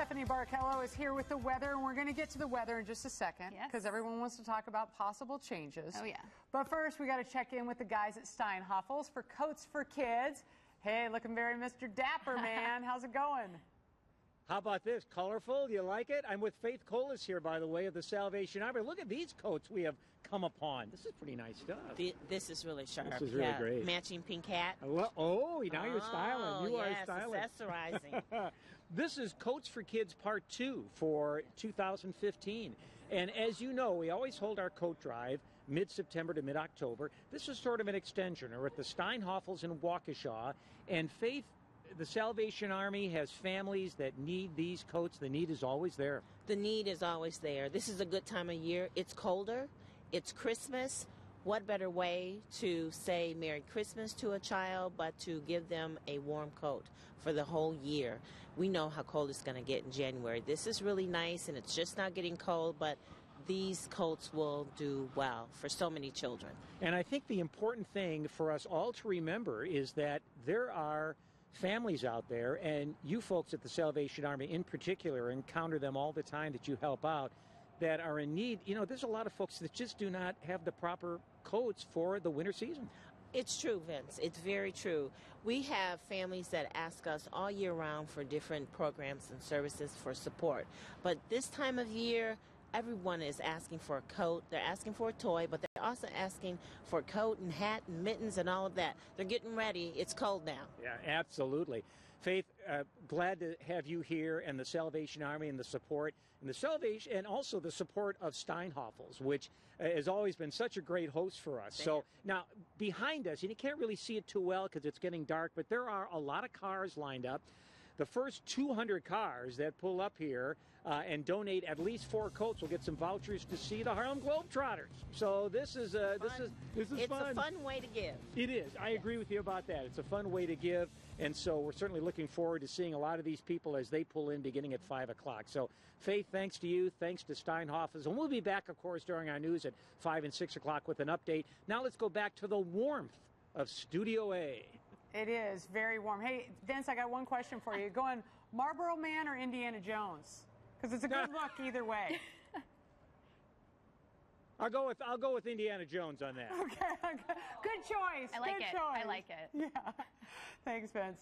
Stephanie Barkello is here with the weather, and we're going to get to the weather in just a second Yes. because everyone wants to talk about possible changes. Oh, yeah. But first, we got to check in with the guys at Steinhafels for Coats for Kids. Hey, looking very Mr. Dapper, man. How's it going? How about this? Colorful? Do you like it? I'm with Faithe Colas here, by the way, of the Salvation Army. Look at these coats we have come upon. This is pretty nice stuff. Th- This is really sharp. This is really yeah. great. Matching pink hat. Uh, well, oh, now you're Oh, styling. You oh, yes, are styling. accessorizing. This is Coats for Kids Part 2 for 2015. And as you know, we always hold our coat drive mid September to mid October. This is sort of an extension. We're at the Steinhafels in Waukesha. And Faithe, the Salvation Army has families that need these coats. The need is always there. the need is always there. This is a good time of year. It's colder. It's Christmas. What better way to say Merry Christmas to a child but to give them a warm coat for the whole year? We know how cold it's going to get in January. This is really nice and it's just not getting cold, but these coats will do well for so many children. And I think the important thing for us all to remember is that there are families out there, and you folks at the Salvation Army in particular encounter them all the time that you help out, that are in need. You know, there's a lot of folks that just do not have the proper coats for the winter season. It's true, Vince. It's very true. We have families that ask us all year round for different programs and services for support. But this time of year, everyone is asking for a coat. They're asking for a toy, but they're also asking for a coat and hat and mittens and all of that. They're getting ready. It's cold now. Yeah, absolutely. Faithe, uh, glad to have you here and the Salvation Army and the support and the Salvation and also the support of Steinhafels, which uh, has always been such a great host for us. So now behind us, and you can't really see it too well because it's getting dark, but there are a lot of cars lined up. The first 200 cars that pull up here uh, and donate at least four coats will get some vouchers to see the Harlem Globetrotters. So this is uh, this is this is it's fun. a fun way to give. It is. I agree with you about that. It's a fun way to give. And so we're certainly looking forward to seeing a lot of these people as they pull in beginning at 5 o'clock. So, Faithe, thanks to you. Thanks to Steinhafels. And we'll be back, of course, during our news at 5 and 6 o'clock with an update. Now let's go back to the warmth of Studio A. It is very warm. Hey, Vince, I got one question for you. Going Marlboro Man or Indiana Jones? Because it's a good look either way. I'll go with I'll go with Indiana Jones on that. Okay, good choice. I like good it. Choice. I like it. Yeah. Thanks, Vince.